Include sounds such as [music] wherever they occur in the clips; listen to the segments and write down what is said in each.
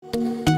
Thank you.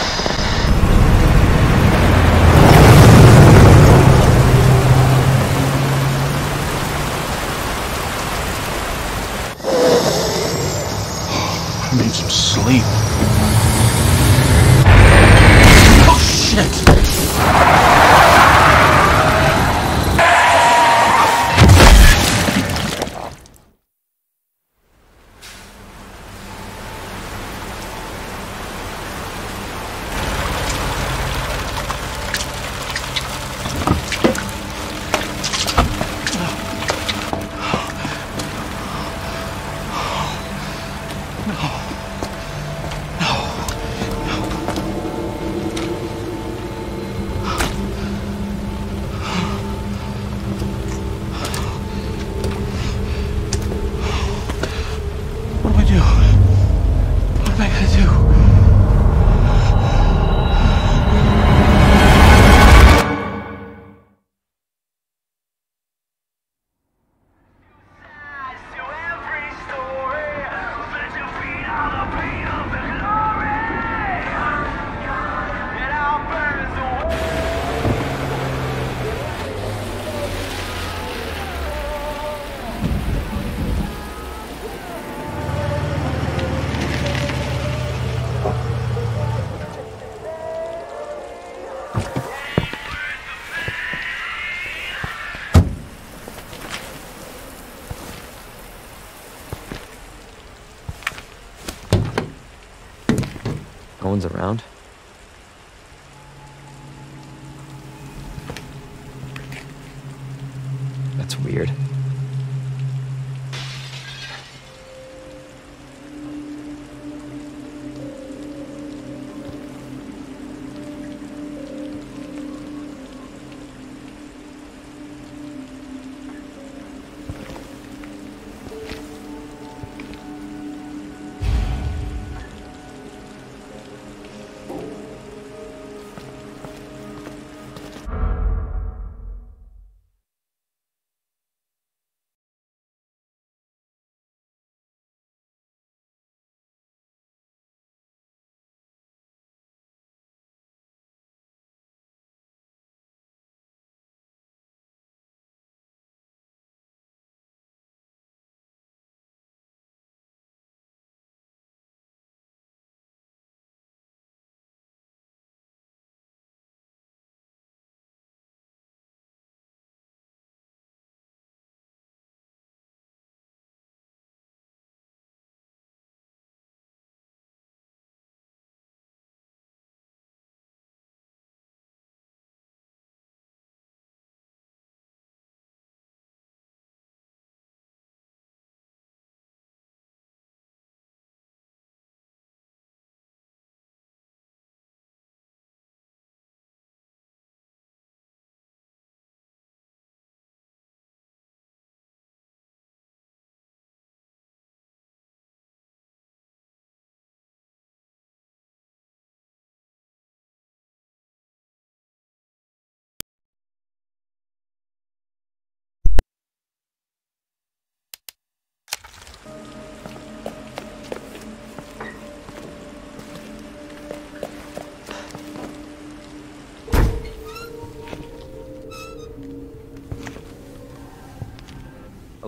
Sleep.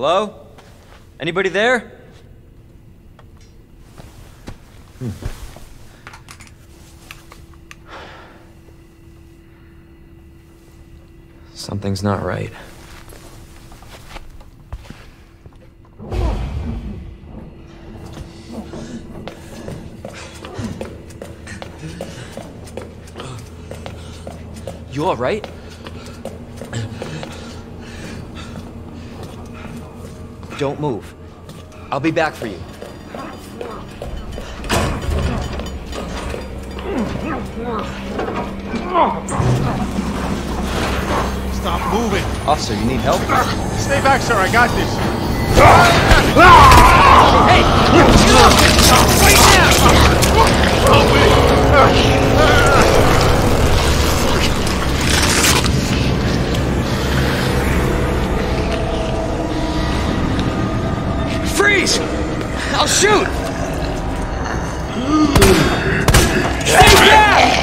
Hello? Anybody there? Hmm. Something's not right. You alright? Don't move. I'll be back for you. Stop moving. Officer, you need help? Stay back, sir. I got this. Freeze! I'll shoot! Stay down!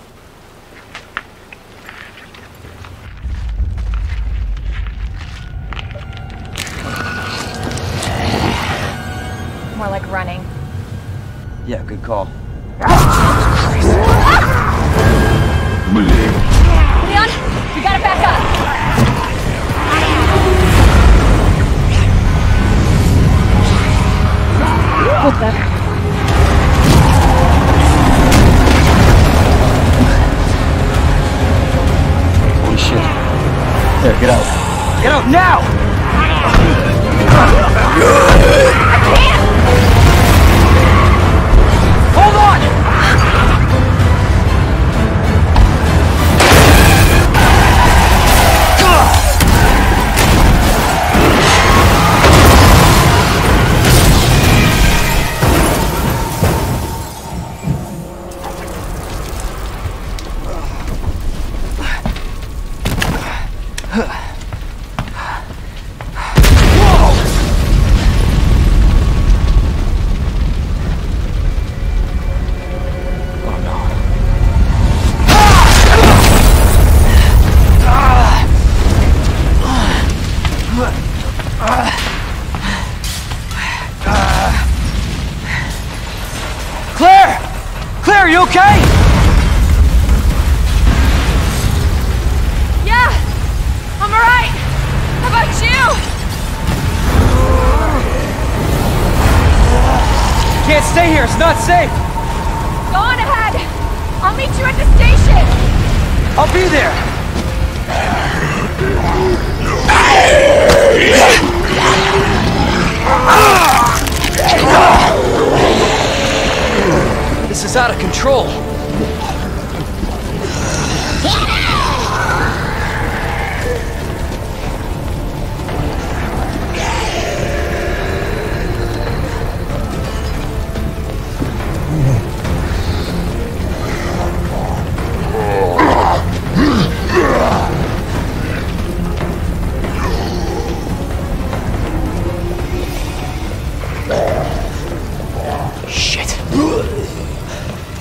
Call.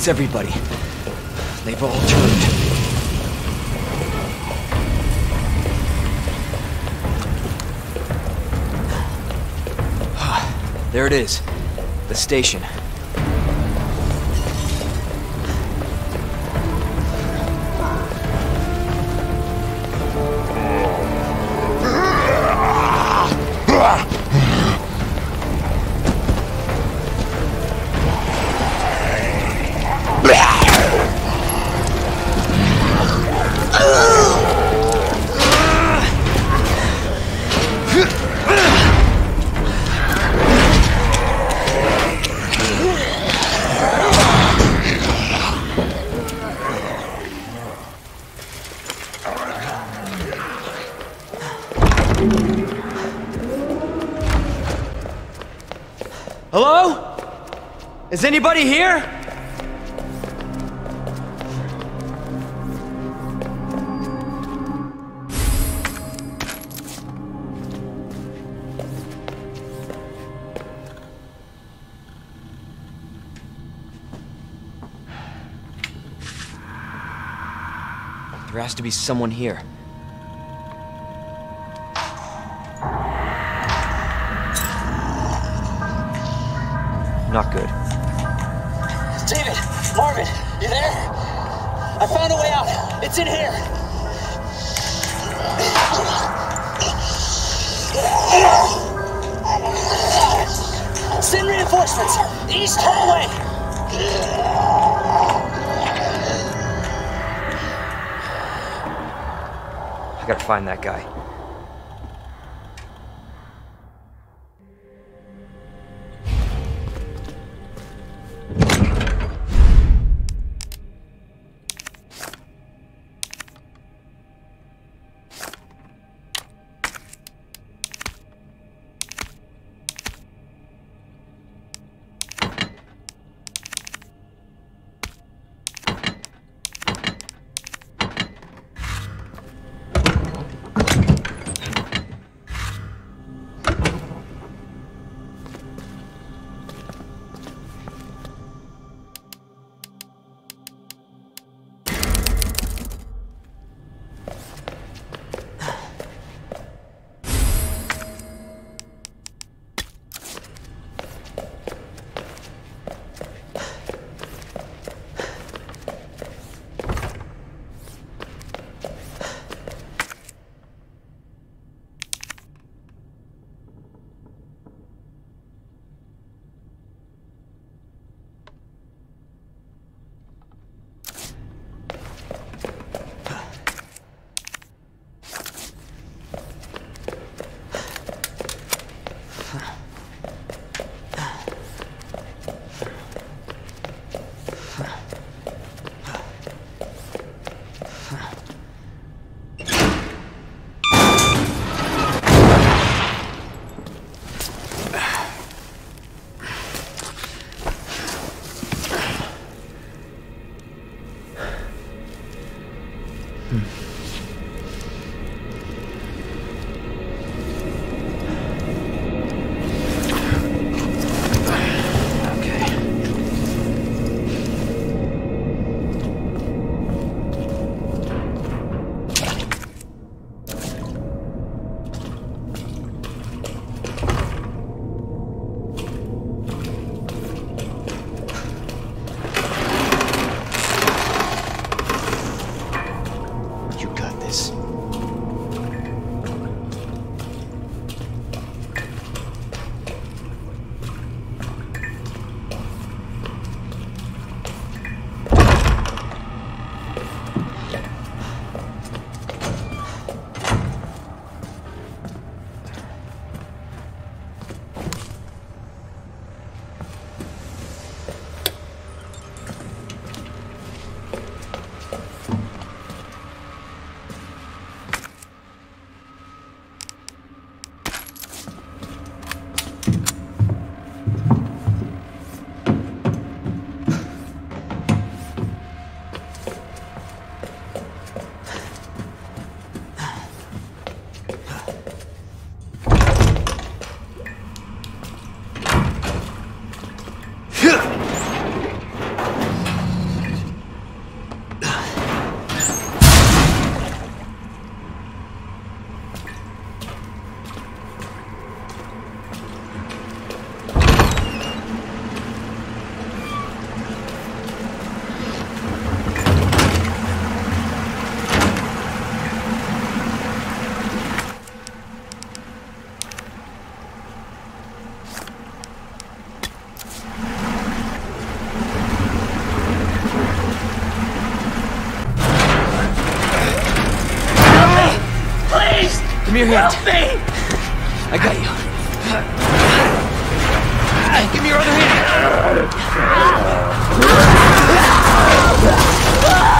It's everybody. They've all turned. Ah, there it is. The station. Anybody here? There has to be someone here. find that guy. Give me your hand. Help me! I got you. Give me your other hand.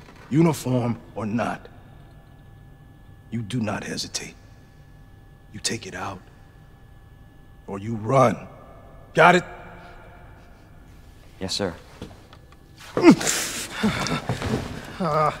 uniform or not, you do not hesitate. You take it out, or you run. Got it? Yes, sir. This [laughs] ah.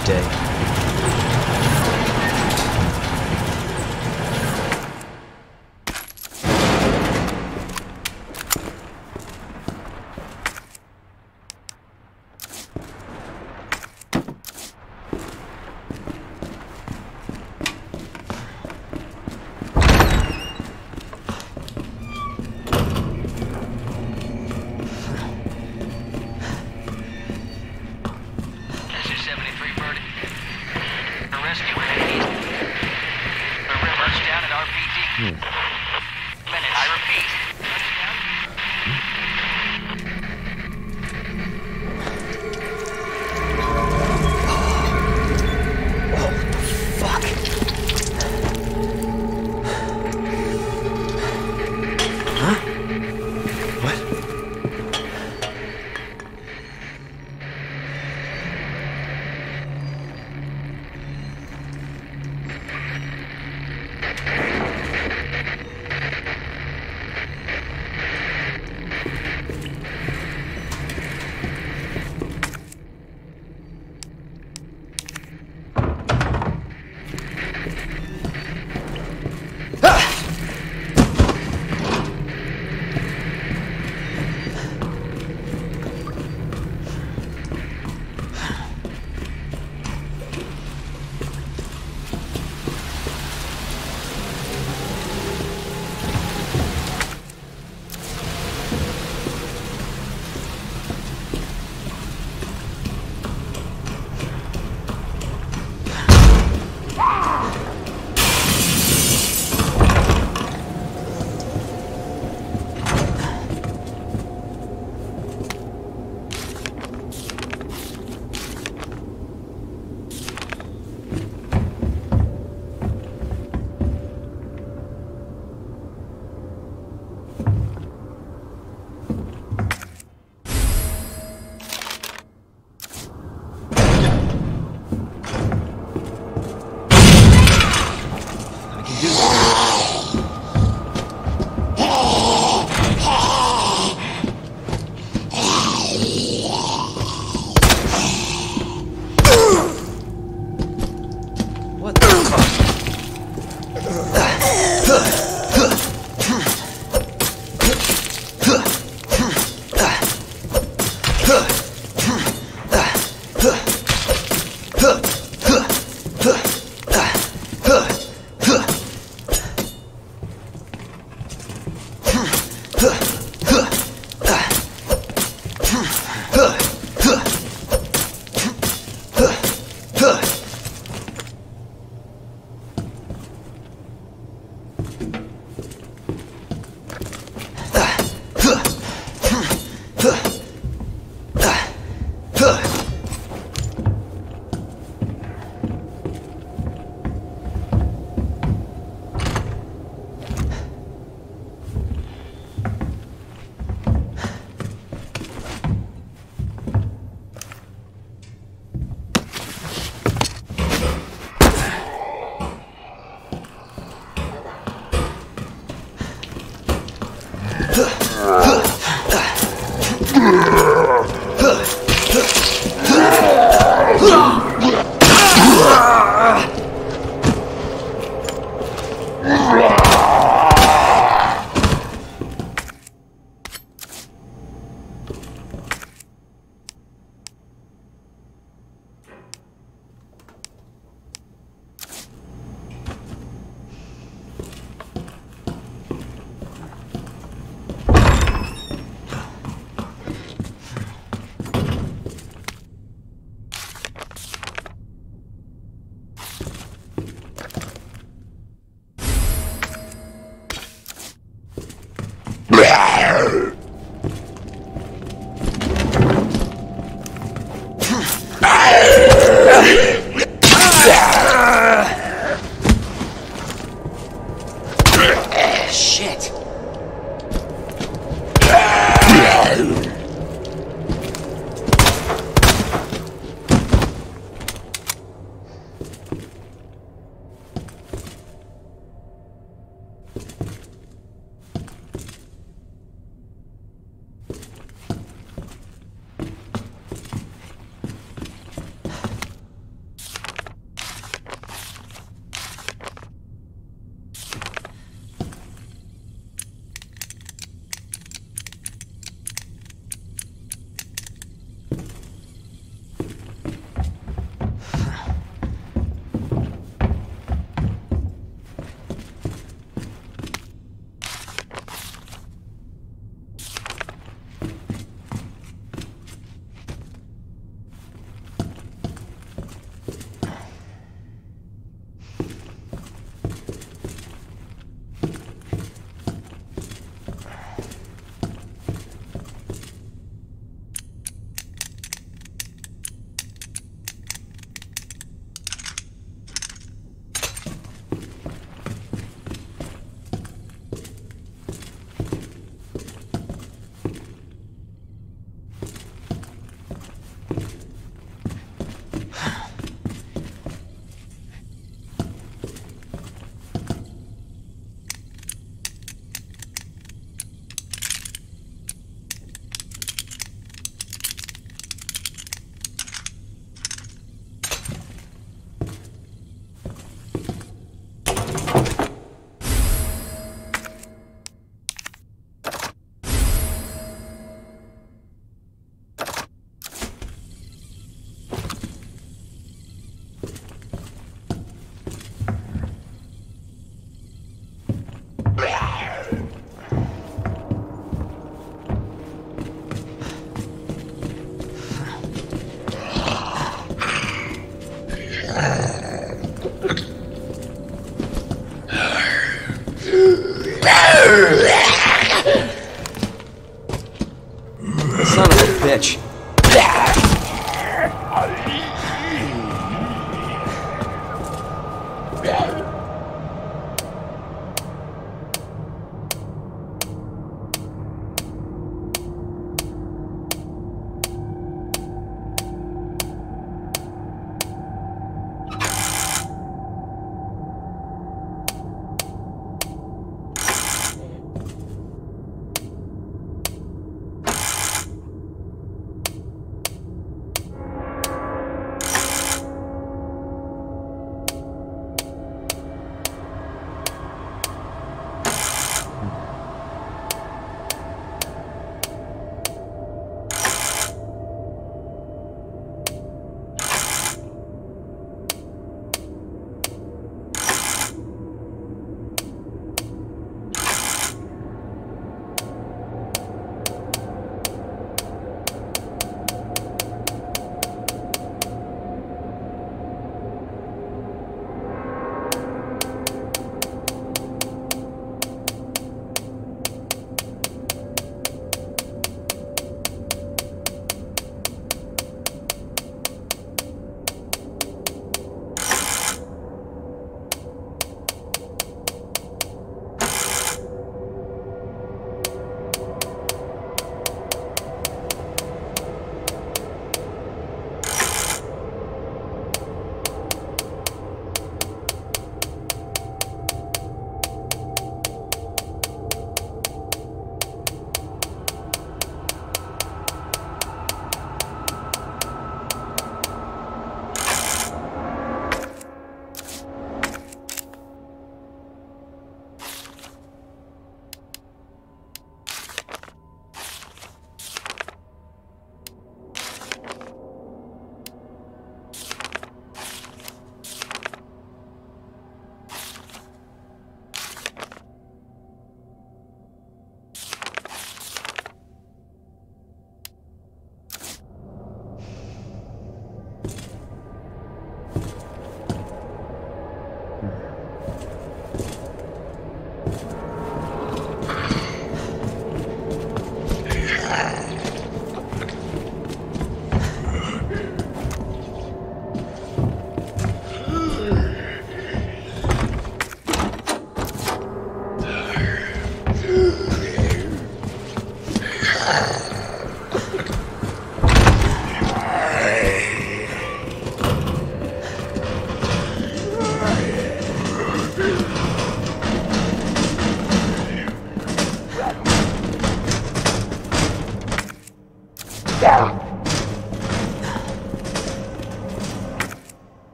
Day.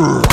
What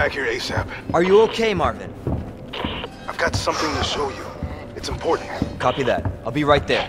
back here ASAP. Are you okay, Marvin? I've got something to show you. It's important. Copy that. I'll be right there.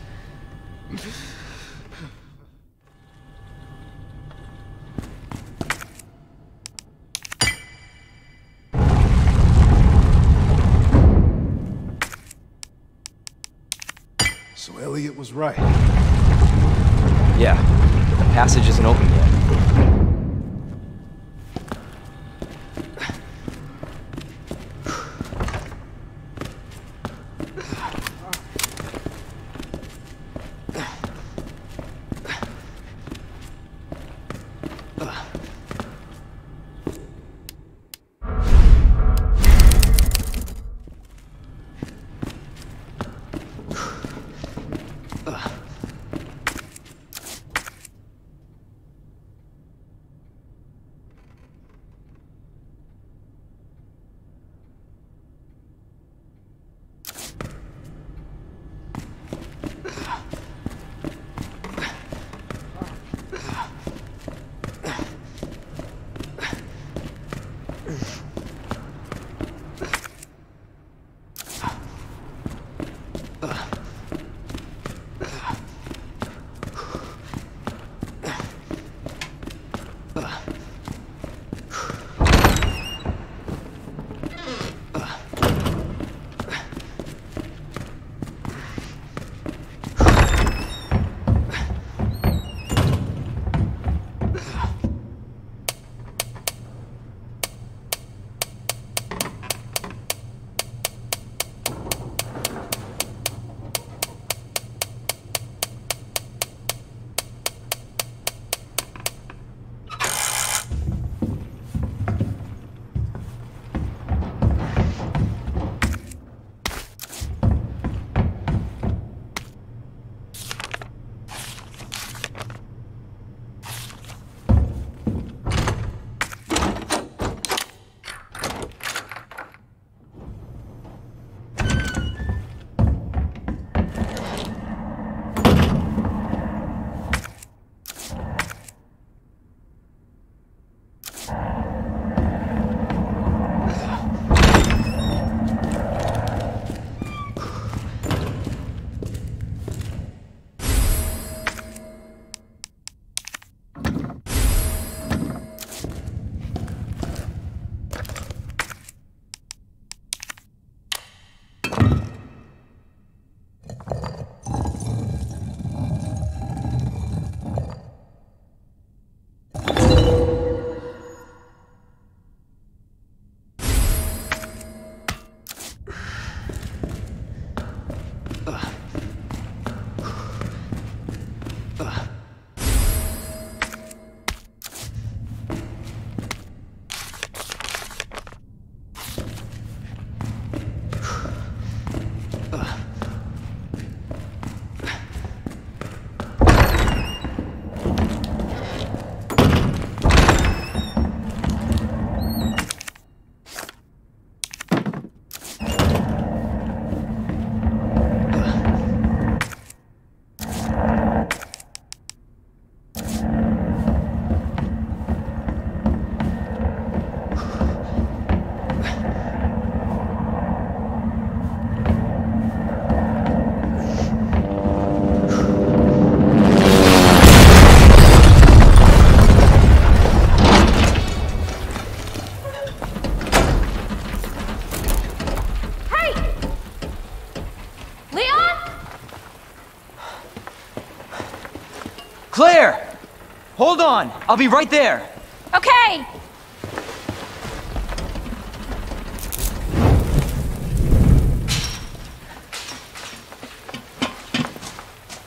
Hold on! I'll be right there! Okay!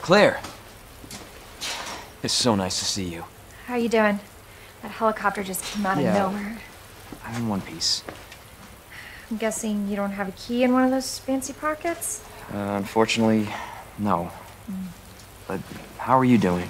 Claire! It's so nice to see you. How are you doing? That helicopter just came out of Yeah. nowhere. I'm in one piece. I'm guessing you don't have a key in one of those fancy pockets? Uh, unfortunately, no. But how are you doing?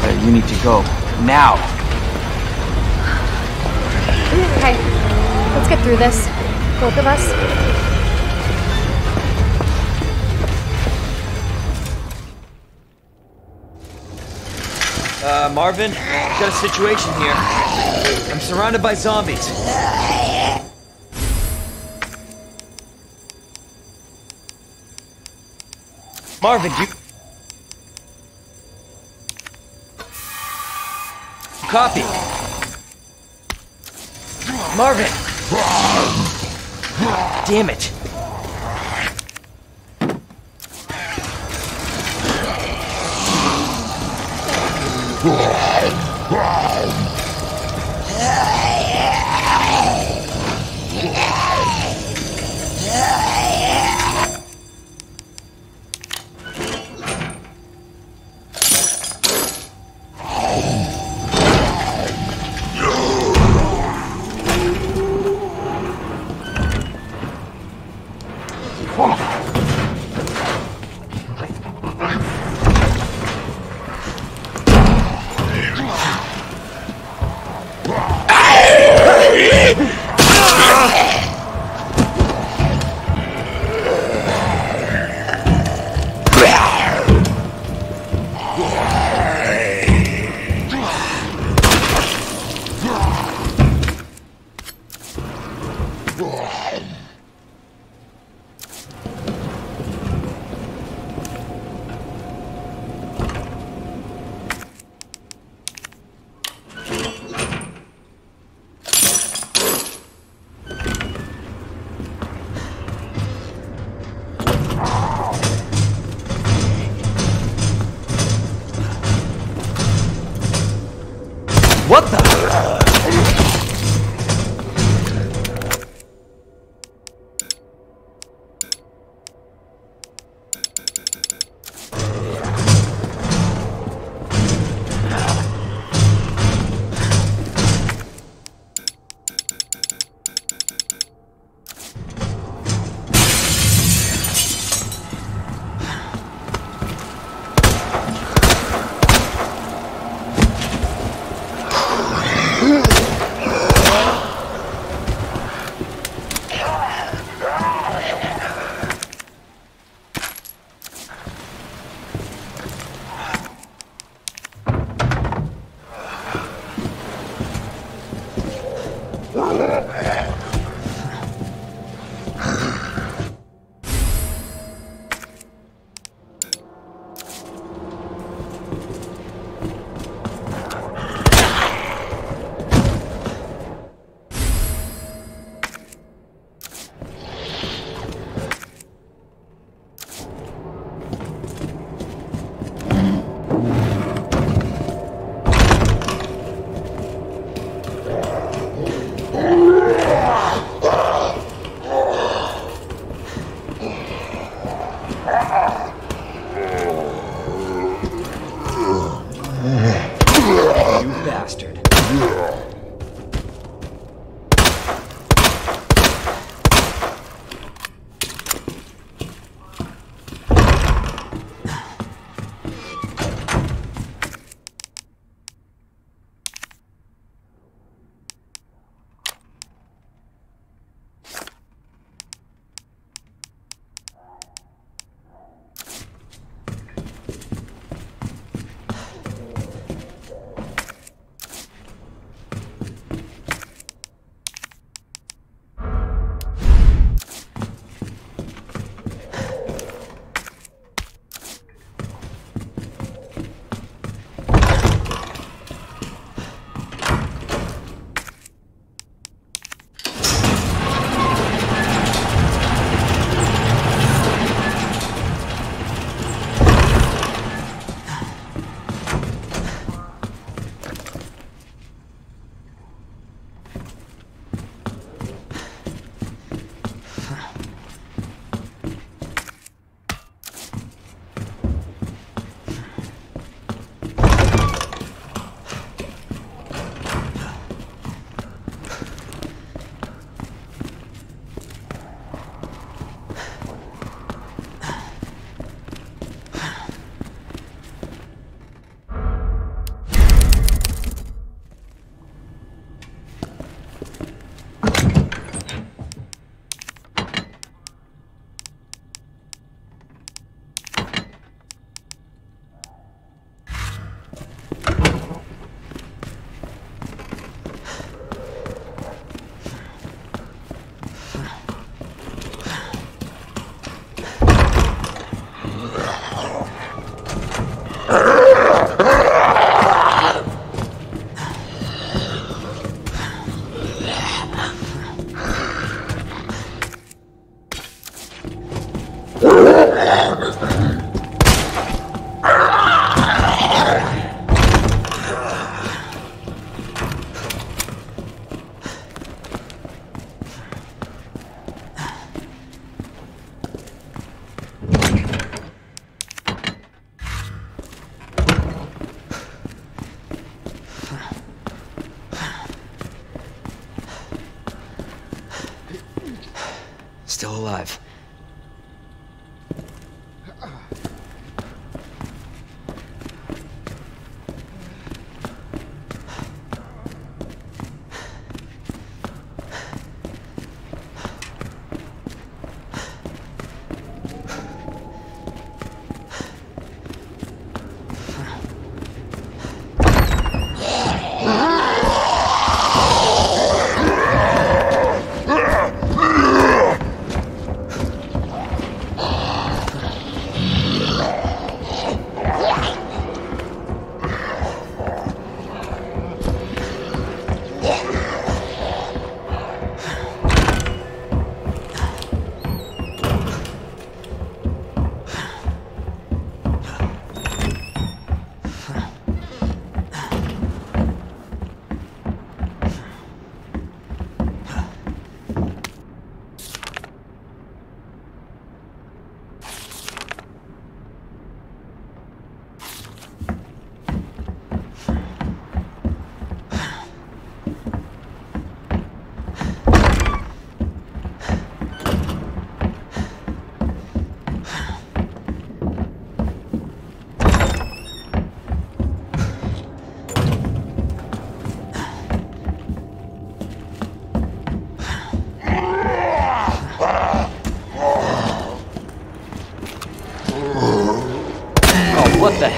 Claire, you need to go. Now! Okay, let's get through this. Both of us. Uh, Marvin, got a situation here. I'm surrounded by zombies. Marvin, you... Copy. Marvin! Damn it.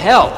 Hell?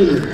Jr.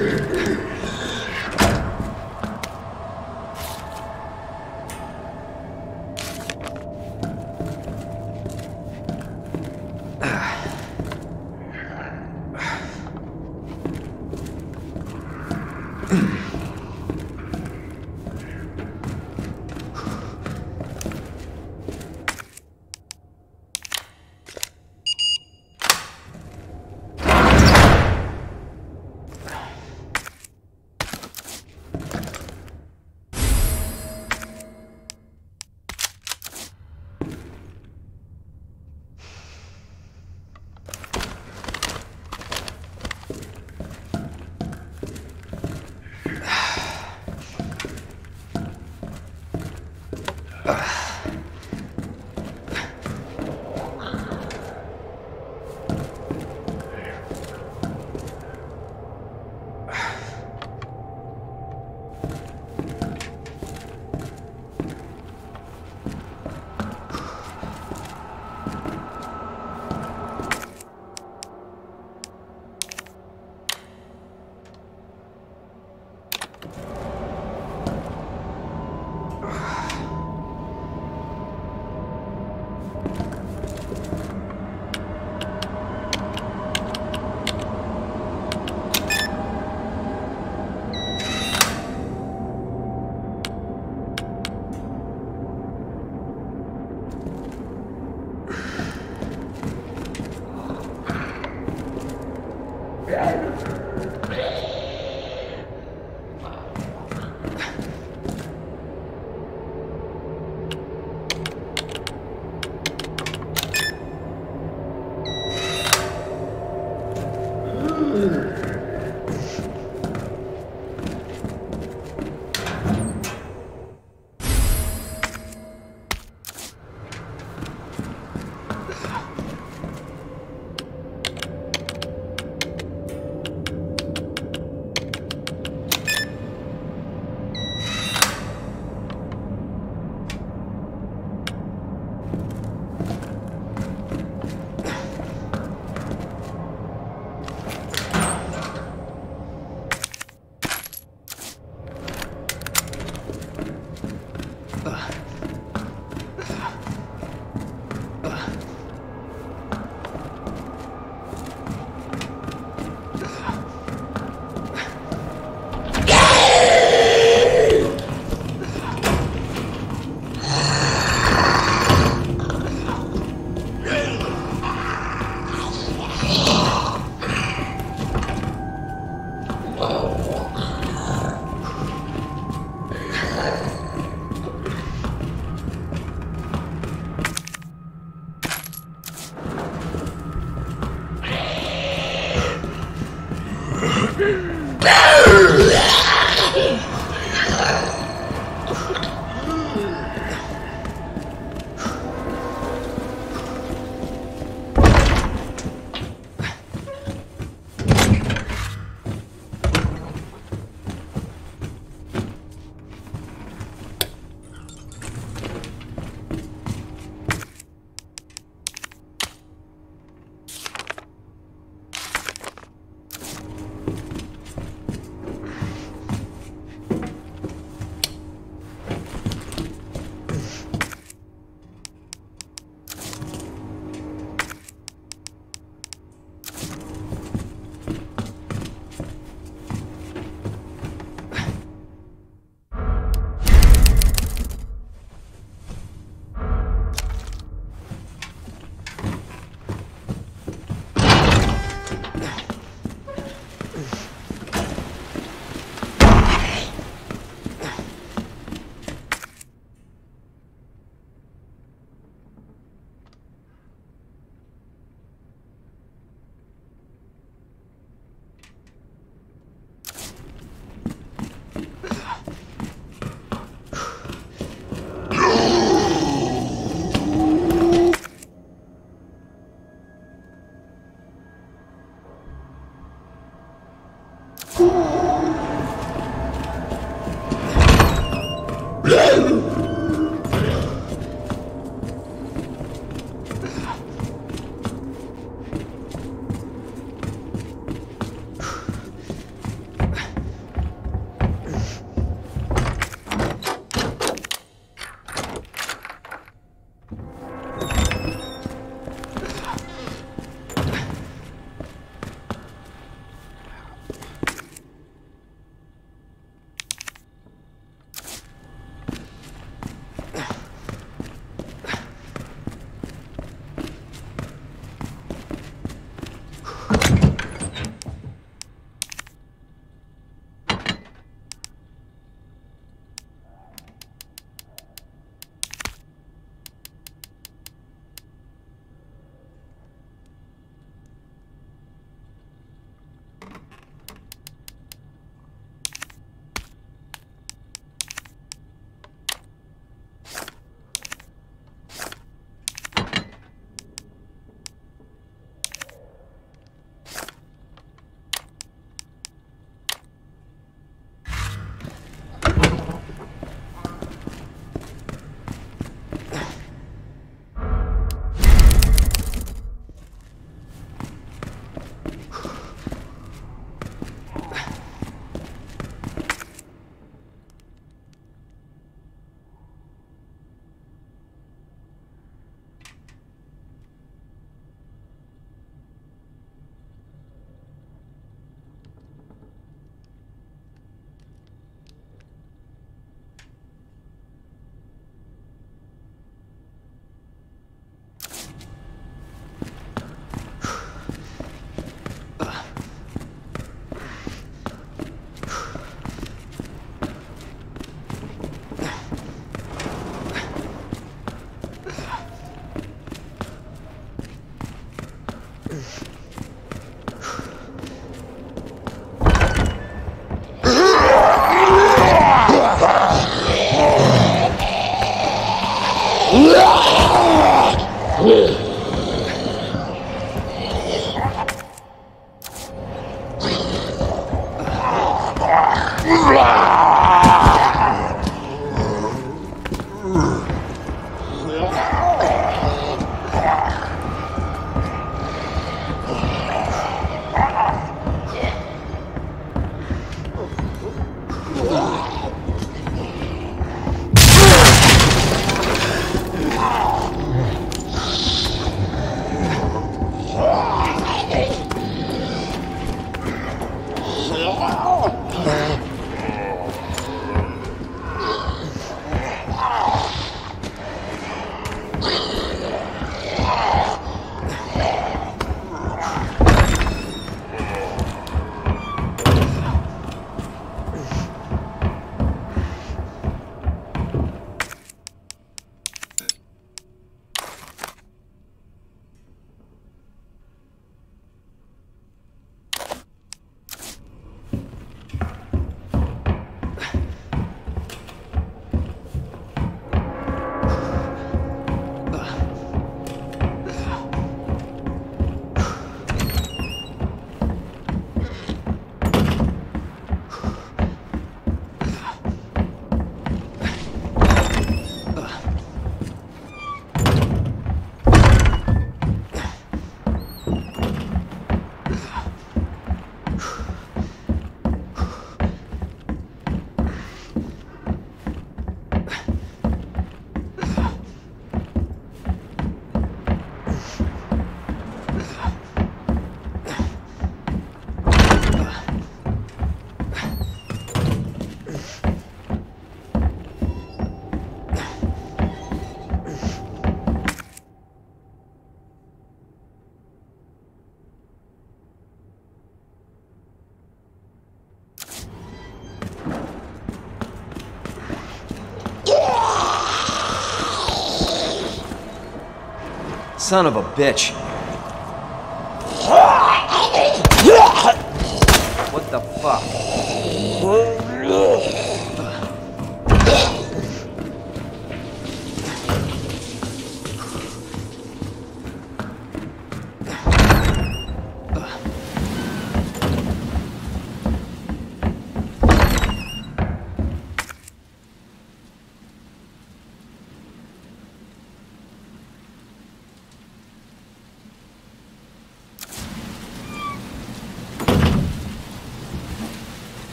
Son of a bitch.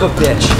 Son of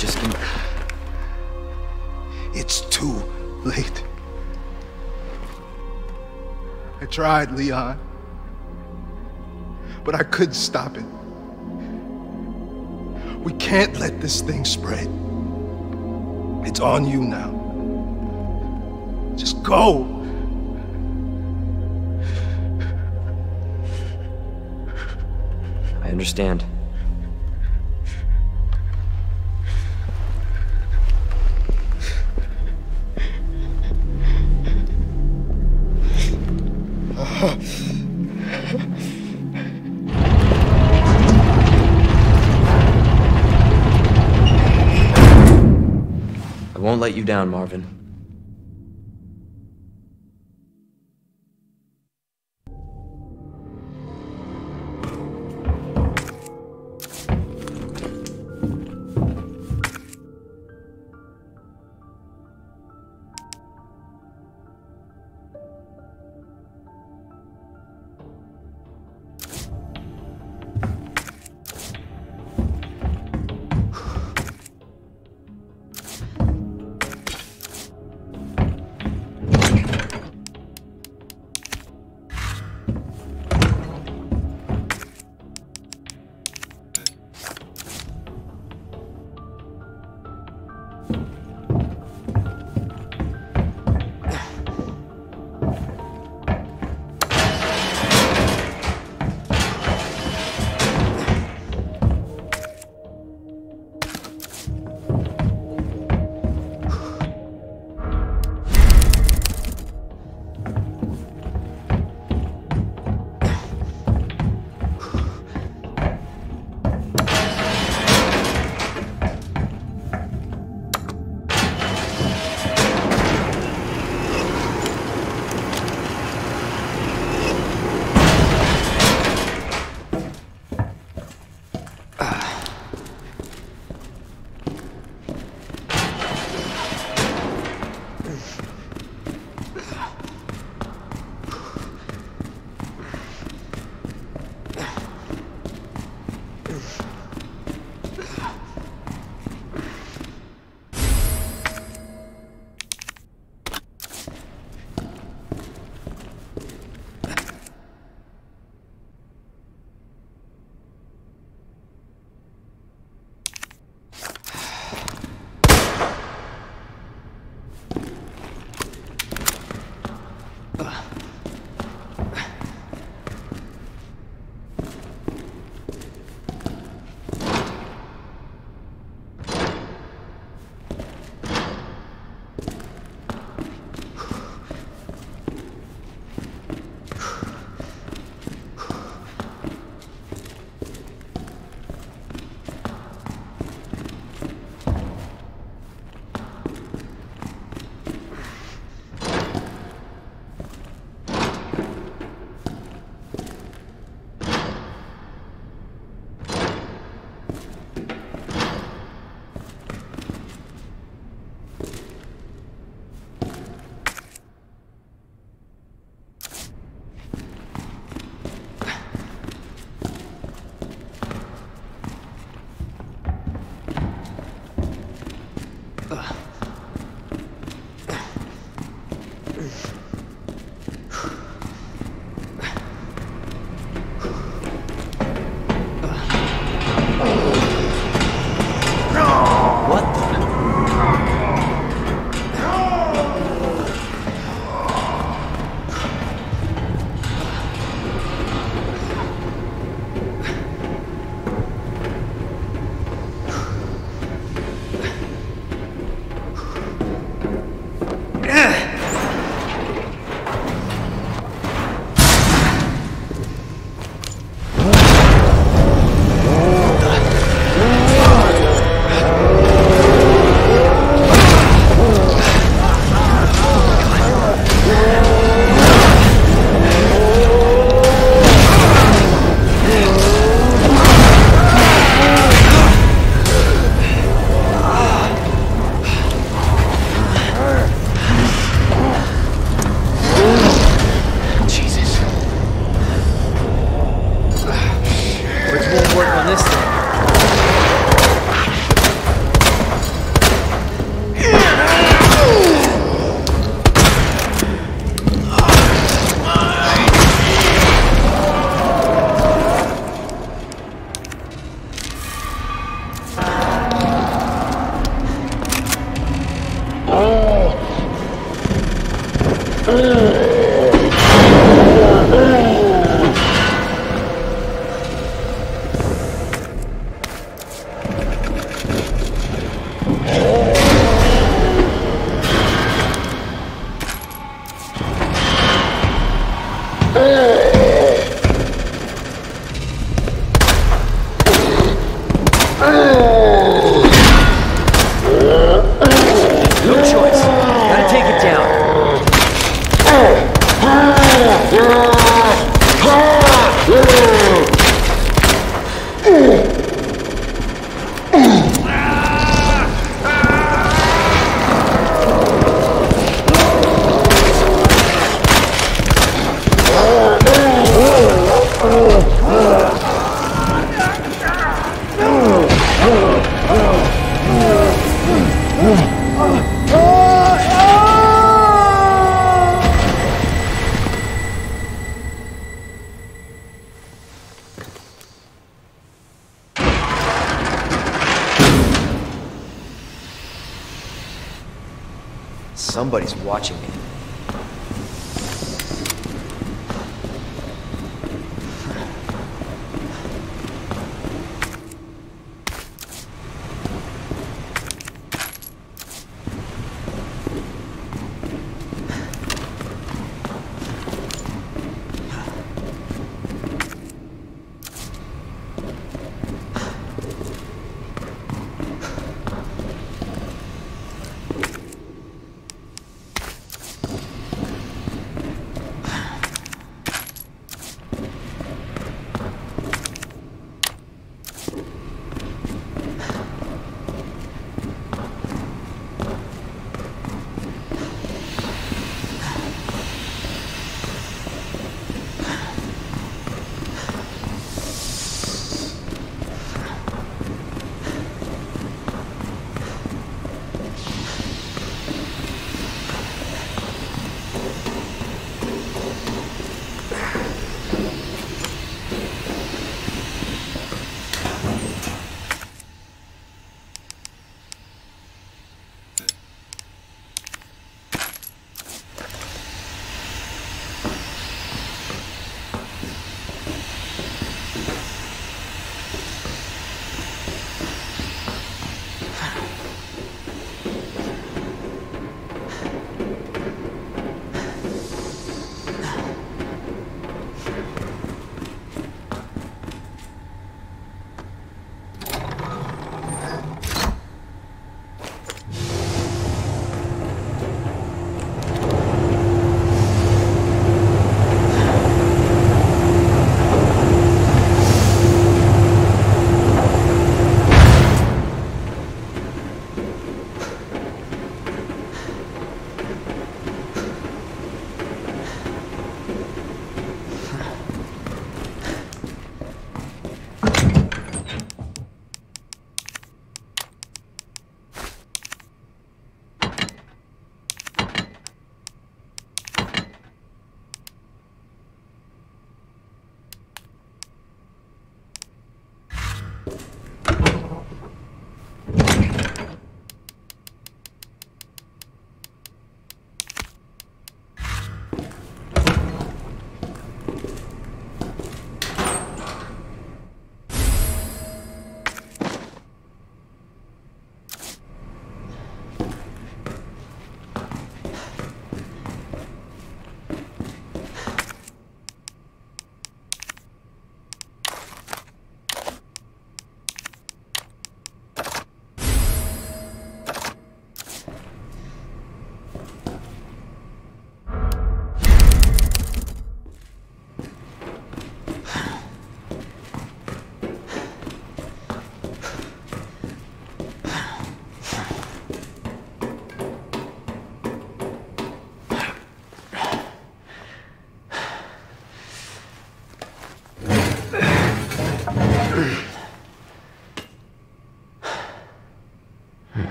Just. It's too late. I tried, Leon. But I couldn't stop it. We can't let this thing spread. It's on you now. Just go. I understand. I won't let you down, Marvin.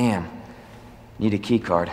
Damn. Need a key card.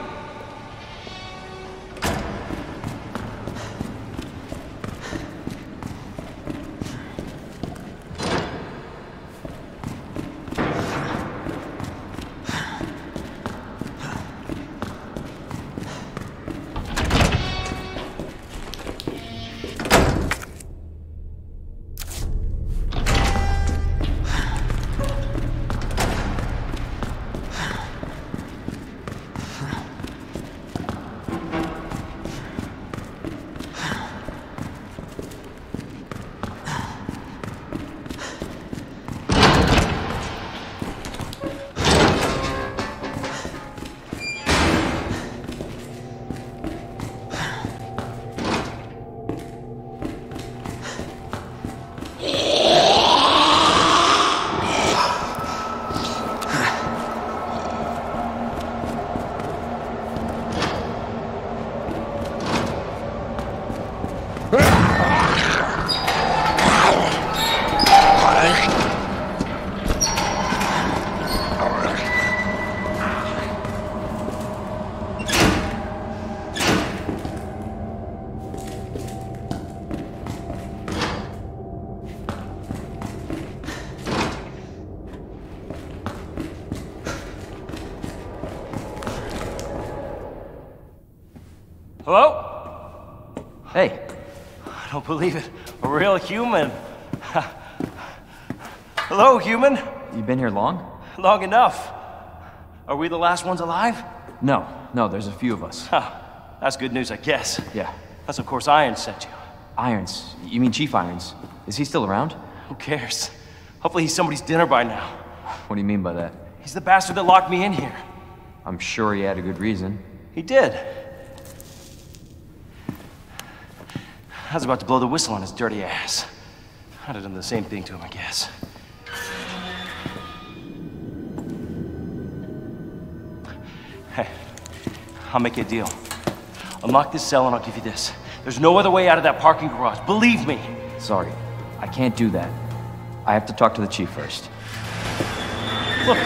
Believe it. A real human. Hello, human. you been here long? Long enough. Are we the last ones alive? No, no, there's a few of us. Huh. That's good news, I guess. Yeah. That's of course Irons sent you. Irons. You mean Chief Irons? Is he still around? Who cares? Hopefully he's somebody's dinner by now. What do you mean by that? He's the bastard that locked me in here. I'm sure he had a good reason. He did. I was about to blow the whistle on his dirty ass. I'd have done the same thing to him, I guess. Hey, I'll make you a deal. Unlock this cell and I'll give you this. There's no other way out of that parking garage. Believe me. Sorry, I can't do that. I have to talk to the chief first. Look,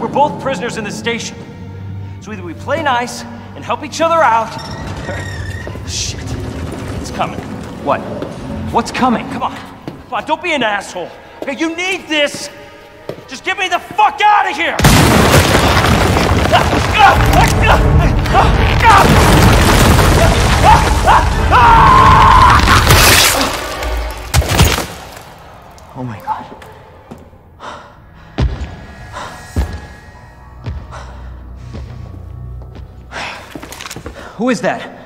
we're both prisoners in this station. So either we play nice and help each other out, or... [laughs] Shit. Coming. What? What's coming? Come on. Come on, don't be an asshole. Okay, you need this. Just get me the fuck out of here! Oh my god. Who is that?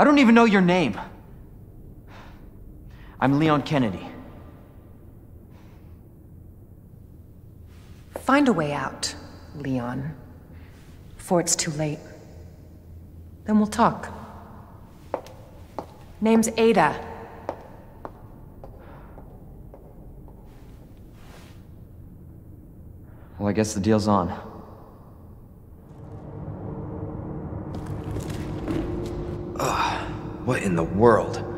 I don't even know your name. I'm Leon Kennedy. Find a way out, Leon. Before it's too late. Then we'll talk. Name's Ada. Well, I guess the deal's on. What in the world?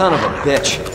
Son of a bitch.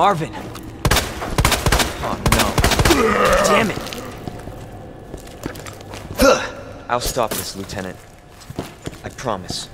Marvin! Oh no. Damn it! I'll stop this, Lieutenant. I promise.